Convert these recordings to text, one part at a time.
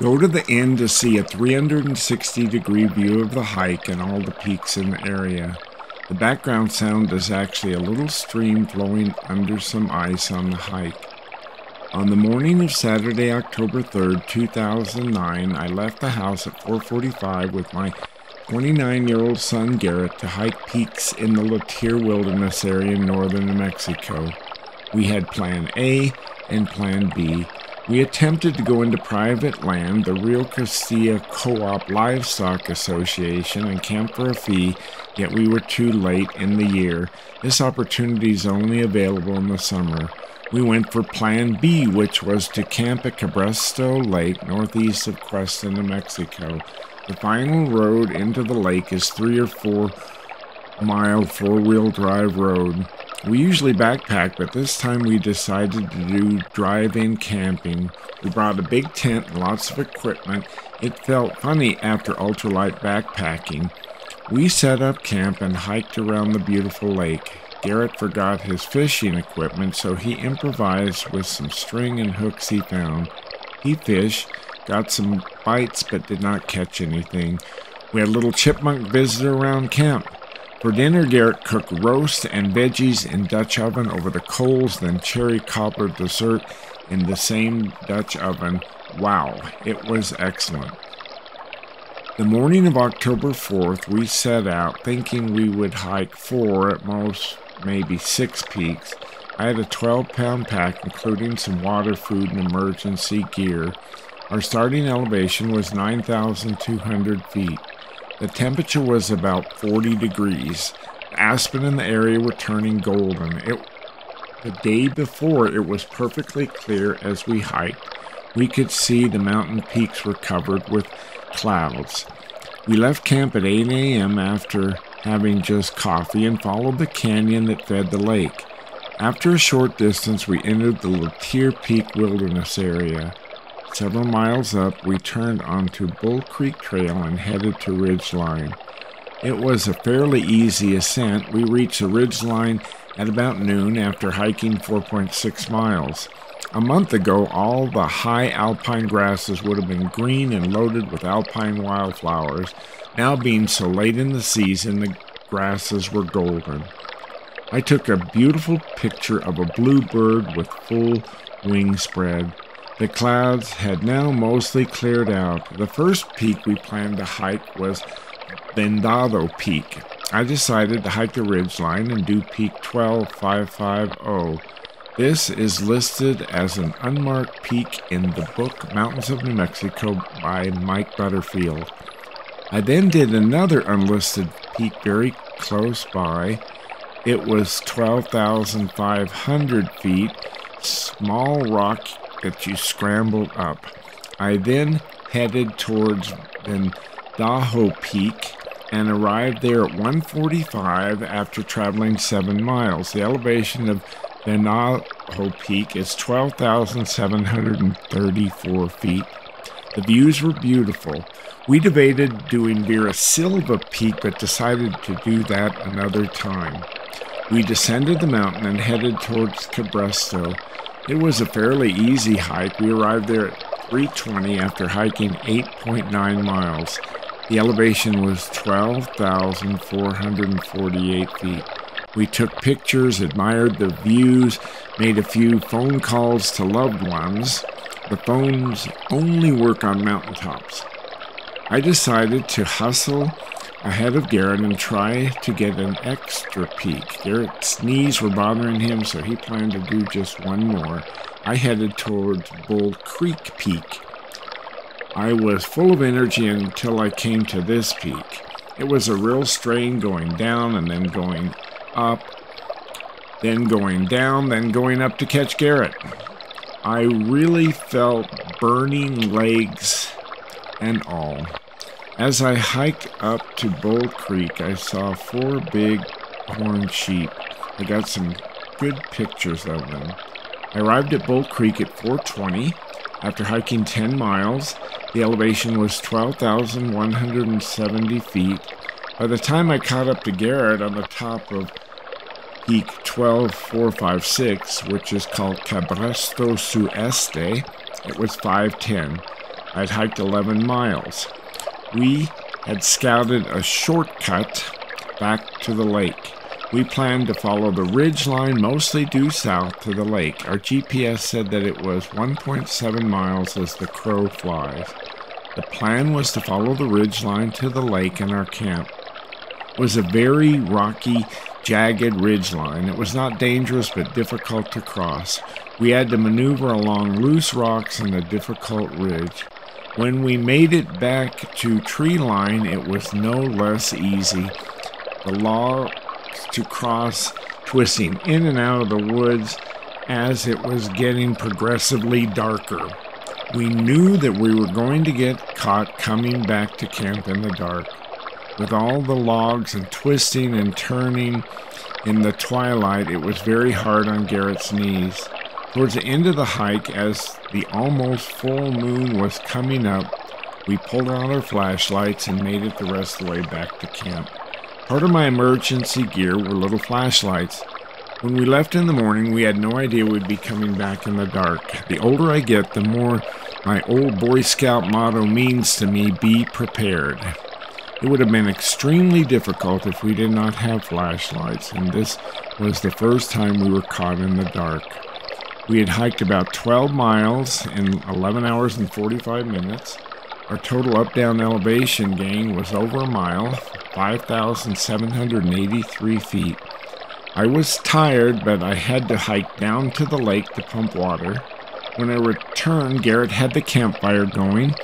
Go to the end to see a 360 degree view of the hike and all the peaks in the area. The background sound is actually a little stream flowing under some ice on the hike. On the morning of Saturday, October 3rd, 2009, I left the house at 4:45 with my 29-year-old son Garret to hike peaks in the Latir Wilderness area in northern New Mexico. We had plan A and plan B. We attempted to go into private land, the Rio Costilla Co-op Livestock Association, and camp for a fee, yet we were too late in the year. This opportunity is only available in the summer. We went for Plan B, which was to camp at Cabresto Lake, northeast of Questa, New Mexico. The final road into the lake is three or four mile four wheel drive road. We usually backpack, but this time we decided to do drive in camping. We brought a big tent and lots of equipment. It felt funny after ultralight backpacking. We set up camp and hiked around the beautiful lake. Garret forgot his fishing equipment, so he improvised with some string and hooks he found. He fished, got some bites, but did not catch anything. We had a little chipmunk visitor around camp. For dinner, Garret cooked roast and veggies in Dutch oven over the coals, then cherry cobbler dessert in the same Dutch oven. Wow, it was excellent. The morning of October 4th, we set out thinking we would hike four, at most maybe six peaks. I had a 12 pound pack, including some water, food, and emergency gear. Our starting elevation was 9,200 feet. The temperature was about 40 degrees. Aspen in the area were turning golden. It, the day before, it was perfectly clear as we hiked. We could see the mountain peaks were covered with clouds. We left camp at 8 a.m. after having just coffee and followed the canyon that fed the lake. After a short distance, we entered the Latir Peak Wilderness area. Several miles up, we turned onto Bull Creek Trail and headed to Ridgeline. It was a fairly easy ascent. We reached the ridgeline at about noon after hiking 4.6 miles. A month ago, all the high alpine grasses would have been green and loaded with alpine wildflowers. Now, being so late in the season, the grasses were golden. I took a beautiful picture of a blue bird with full wing spread. The clouds had now mostly cleared out. The first peak we planned to hike was Venado Peak. I decided to hike the ridge line and do peak 12550. This is listed as an unmarked peak in the book Mountains of New Mexico by Mike Butterfield. I then did another unlisted peak very close by. It was 12,500 feet, small rock that you scrambled up. I then headed towards Venado Peak and arrived there at 145 after traveling 7 miles. The elevation of Venado Peak is 12,734 feet. The views were beautiful. We debated doing Virsylvia Peak but decided to do that another time. We descended the mountain and headed towards Cabresto. It was a fairly easy hike. We arrived there at 320 after hiking 8.9 miles. The elevation was 12,448 feet. We took pictures, admired the views, made a few phone calls to loved ones. The phones only work on mountaintops. I decided to hustle ahead of Garret and try to get an extra peak. Garret's knees were bothering him, so he planned to do just one more. I headed towards Bull Creek Peak. I was full of energy until I came to this peak. It was a real strain going down and then going up, then going down, then going up to catch Garret. I really felt burning legs and all. As I hiked up to Bull Creek, I saw four big horned sheep. I got some good pictures of them. I arrived at Bull Creek at 420. After hiking 10 miles, the elevation was 12,170 feet. By the time I caught up to Garret on the top of peak 12456, which is called Cabresto Sur Este, it was 510. I'd hiked 11 miles. We had scouted a shortcut back to the lake. We planned to follow the ridge line mostly due south to the lake. Our GPS said that it was 1.7 miles as the crow flies. The plan was to follow the ridge line to the lake and our camp. It was a very rocky, jagged ridge line. It was not dangerous but difficult to cross. We had to maneuver along loose rocks and a difficult ridge. When we made it back to tree line, it was no less easy. The logs to cross, twisting in and out of the woods as it was getting progressively darker. We knew that we were going to get caught coming back to camp in the dark. With all the logs and twisting and turning in the twilight, it was very hard on Garret's knees. Towards the end of the hike, as the almost full moon was coming up, we pulled out our flashlights and made it the rest of the way back to camp. Part of my emergency gear were little flashlights when we left in the morning, we had no idea we'd be coming back in the dark. The older I get, the more my old Boy Scout motto means to me be prepared. It would have been extremely difficult if we did not have flashlights, and this was the first time we were caught in the dark. We had hiked about 12 miles in 11 hours and 45 minutes. Our total up down elevation gain was over a mile, 5,783 feet. I was tired, but I had to hike down to the lake to pump water. When I returned, Garrett had the campfire going.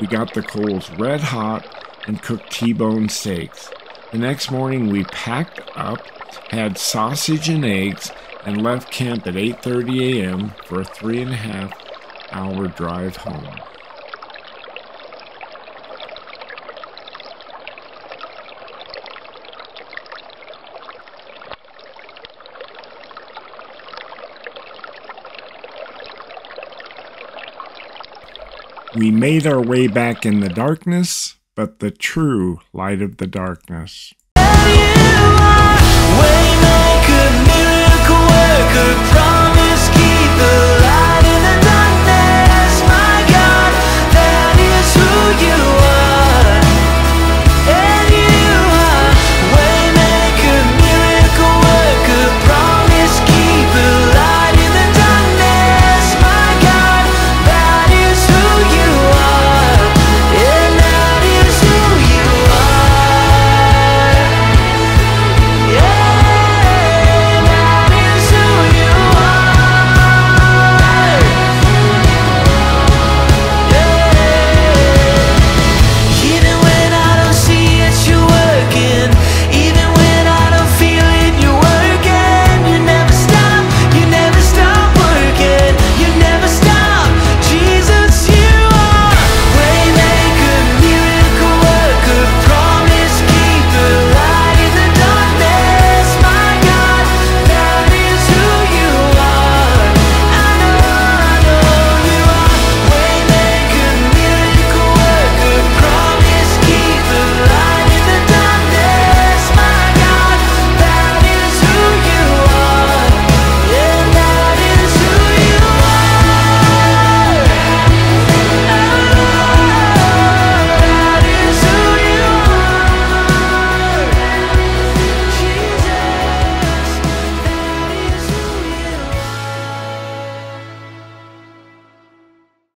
We got the coals red hot and cooked T-bone steaks. The next morning we packed up, had sausage and eggs, and left camp at 8:30 a.m. for a three and a half hour drive home. We made our way back in the darkness, but the true light of the darkness. Worker,